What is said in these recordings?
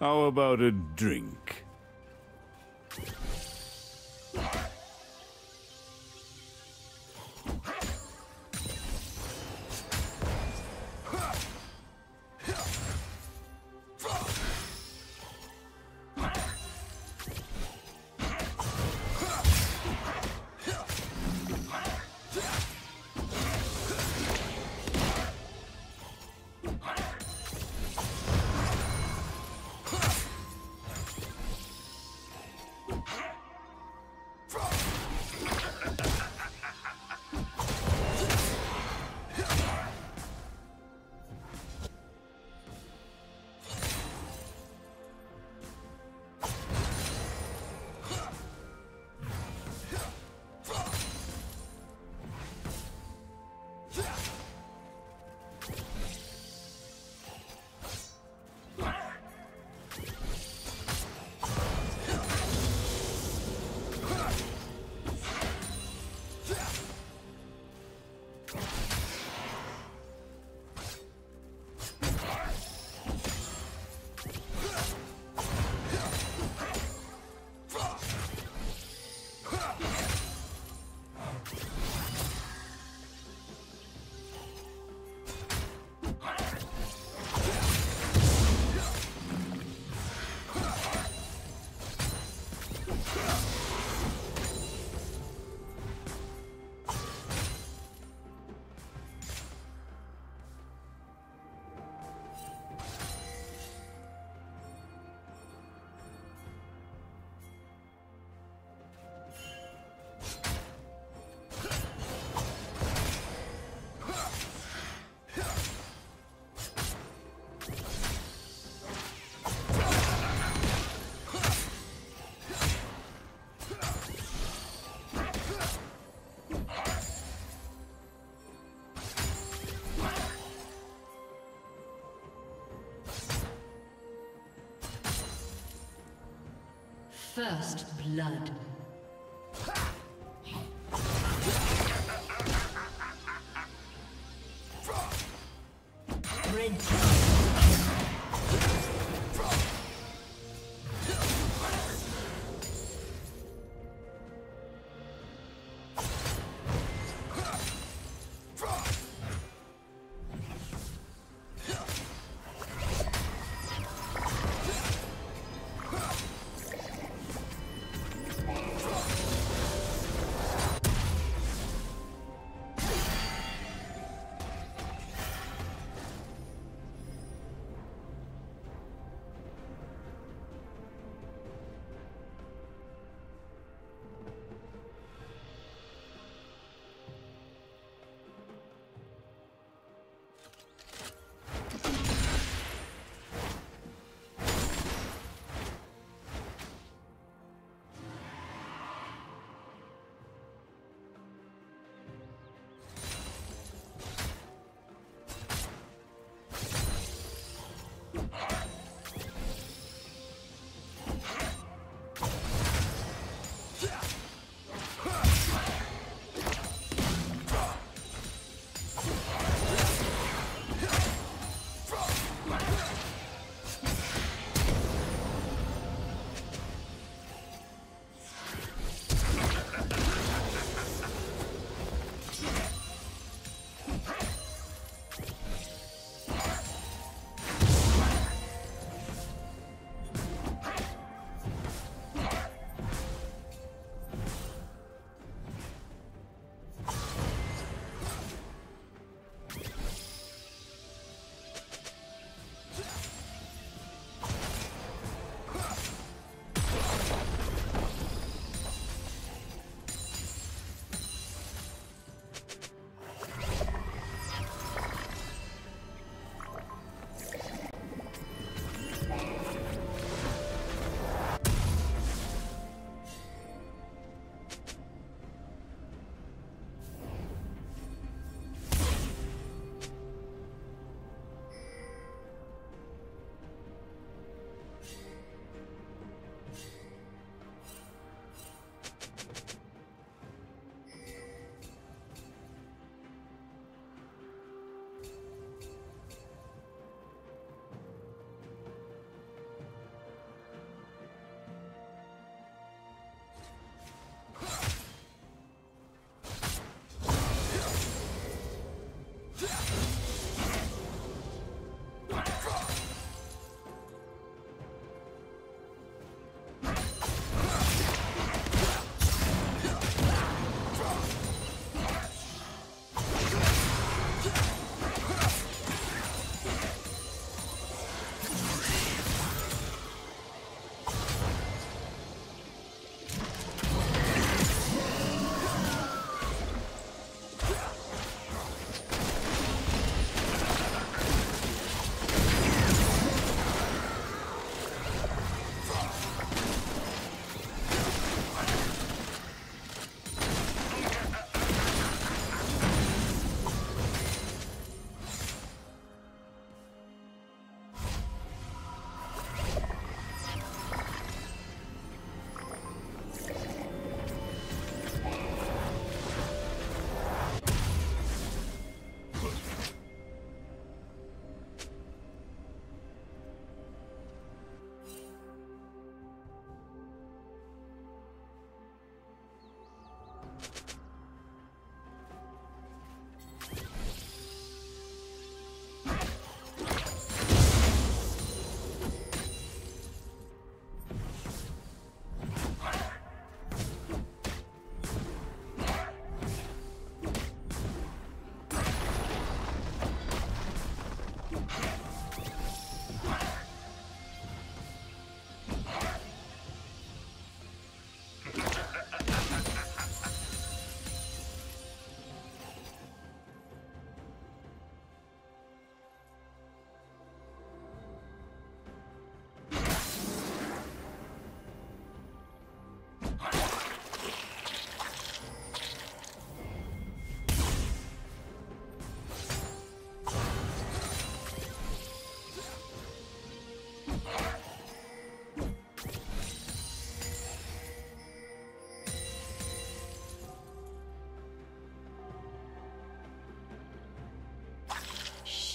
How about a drink? First blood. Red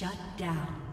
Shut down.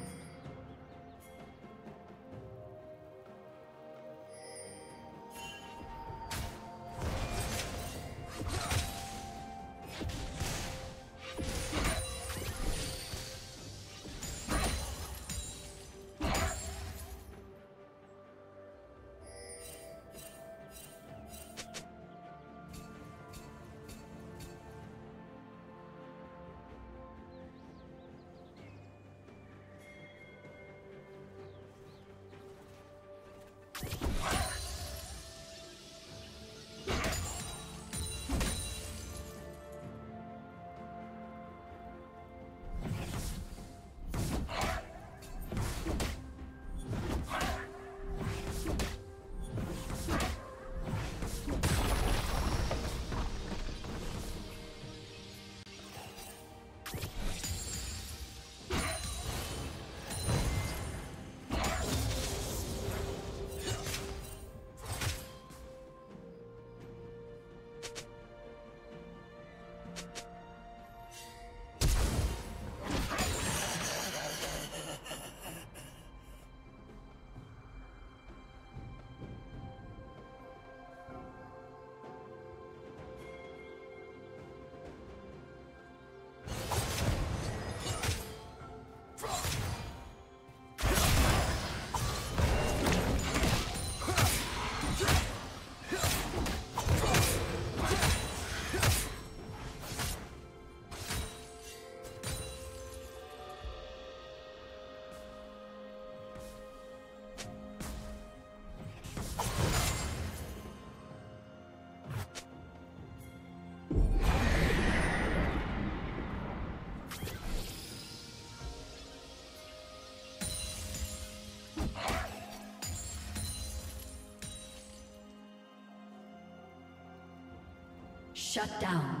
Shut down.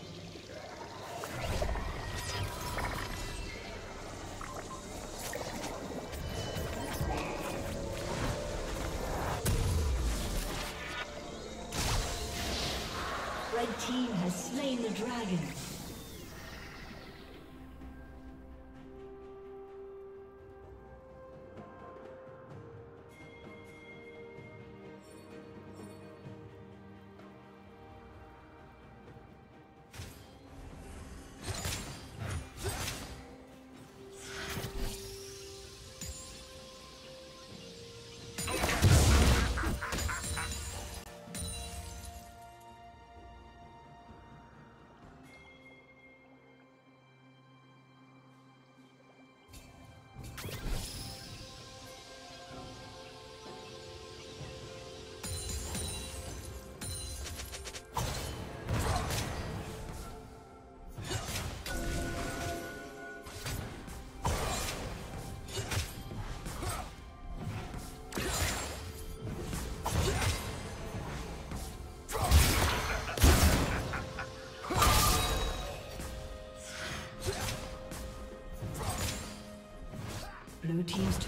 Dragon.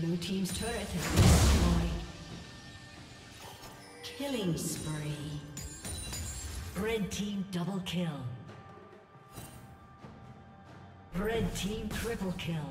Blue Team's turret has been destroyed. Killing spree. Red Team double kill. Red Team triple kill.